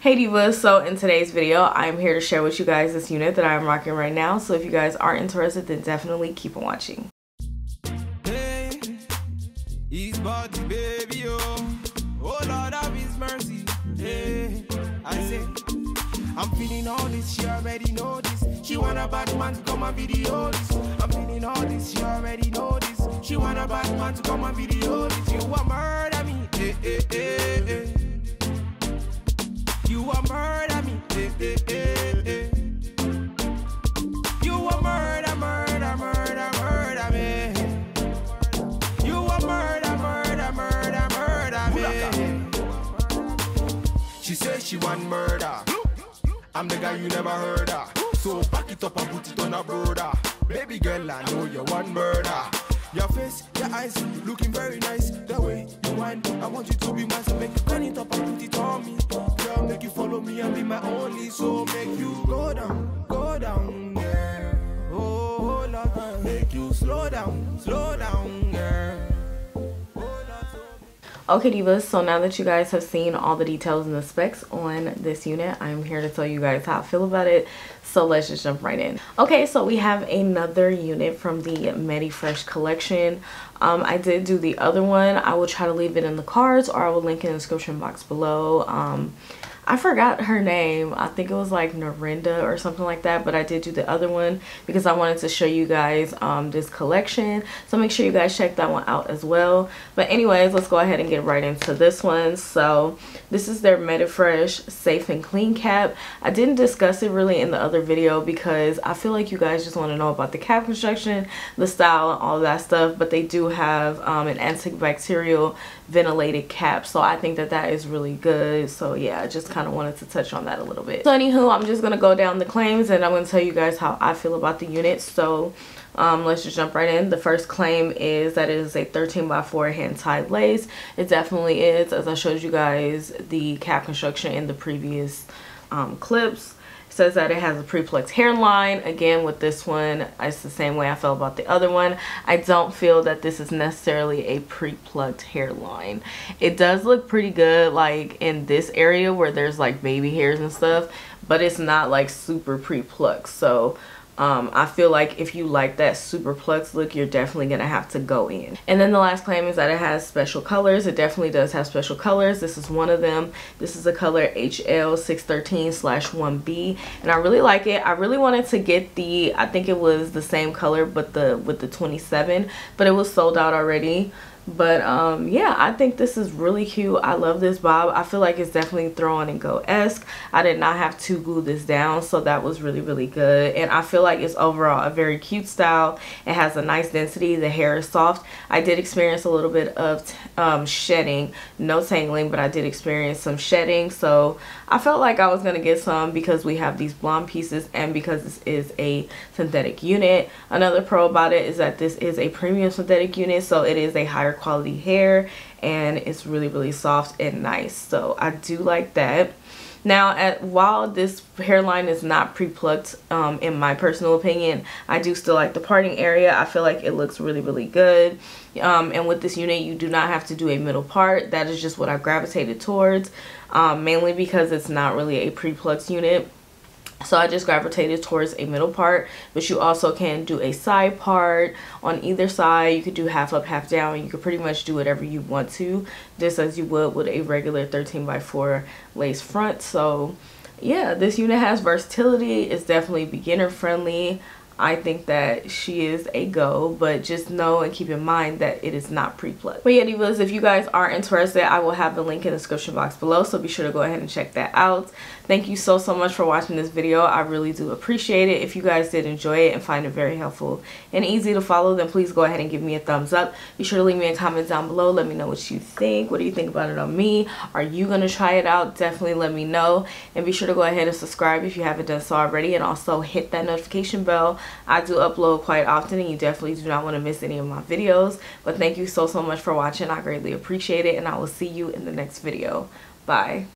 Hey Divas, so in today's video, I'm here to share with you guys this unit that I'm rocking right now. So if you guys are interested, then definitely keep on watching. Hey, body, baby, oh. oh Lord. Hey, I say, I'm feeling all this, she already know this. She want a bad man to come and video this. I'm feeling all this, she already know this. She want a bad man to come and video this. You want murder me, She says she want murder. I'm the guy you never heard of. So back it up and put it on a brother. Baby girl, I know you want murder. Your face, your eyes, looking very nice. The way you whine, I want you to be mine. So make turn it up and put it on me Girl, make you follow me and be my only. So make you go down, go down, girl. Oh, Lord, make you slow down, slow down. Okay divas, so now that you guys have seen all the details and the specs on this unit, I'm here to tell you guys how I feel about it. So let's just jump right in. Okay, so we have another unit from the MediFresh collection. Um, I did do the other one. I will try to leave it in the cards or I will link in the description box below. Um, I forgot her name. I think it was like Narinda or something like that. But I did do the other one because I wanted to show you guys um, this collection. So make sure you guys check that one out as well. But anyways, let's go ahead and get right into this one. So this is their MediFresh Safe and Clean Cap. I didn't discuss it really in the other video because I feel like you guys just want to know about the cap construction, the style, and all that stuff. But they do have um, an antibacterial ventilated cap. So I think that that is really good. So yeah, just kind kind of wanted to touch on that a little bit. So anywho, I'm just going to go down the claims and I'm going to tell you guys how I feel about the unit. So um, let's just jump right in. The first claim is that it is a 13 by 4 hand tied lace. It definitely is as I showed you guys the cap construction in the previous um, clips says that it has a pre-plucked hairline. Again with this one it's the same way I felt about the other one. I don't feel that this is necessarily a pre-plucked hairline. It does look pretty good like in this area where there's like baby hairs and stuff but it's not like super pre-plucked. So um, I feel like if you like that super plucked look, you're definitely going to have to go in. And then the last claim is that it has special colors. It definitely does have special colors. This is one of them. This is the color HL613 slash 1B. And I really like it. I really wanted to get the, I think it was the same color, but the with the 27, but it was sold out already but um yeah i think this is really cute. I love this bob. I feel like it's definitely throw on and go esque i did not have to glue this down so that was really really good. And i feel like it's overall a very cute style. It has a nice density. The hair is soft. I did experience a little bit of um, shedding. No tangling but i did experience some shedding. So i felt like i was going to get some because we have these blonde pieces and because this is a synthetic unit. Another pro about it is that this is a premium synthetic unit so it is a higher quality hair and it's really really soft and nice. So I do like that. Now at while this hairline is not pre-plucked um, in my personal opinion I do still like the parting area. I feel like it looks really really good. Um, and with this unit you do not have to do a middle part. That is just what I gravitated towards um, mainly because it's not really a pre-plucked unit so I just gravitated towards a middle part but you also can do a side part on either side. You could do half up half down. You could pretty much do whatever you want to just as you would with a regular 13 by 4 lace front. So yeah this unit has versatility. It's definitely beginner friendly I think that she is a go, but just know and keep in mind that it is not pre-plucked. But yeah, divas, if you guys are interested, I will have the link in the description box below, so be sure to go ahead and check that out. Thank you so, so much for watching this video. I really do appreciate it. If you guys did enjoy it and find it very helpful and easy to follow, then please go ahead and give me a thumbs up. Be sure to leave me a comment down below. Let me know what you think. What do you think about it on me? Are you going to try it out? Definitely let me know. And be sure to go ahead and subscribe if you haven't done so already. And also hit that notification bell I do upload quite often and you definitely do not want to miss any of my videos. But thank you so, so much for watching. I greatly appreciate it and I will see you in the next video. Bye.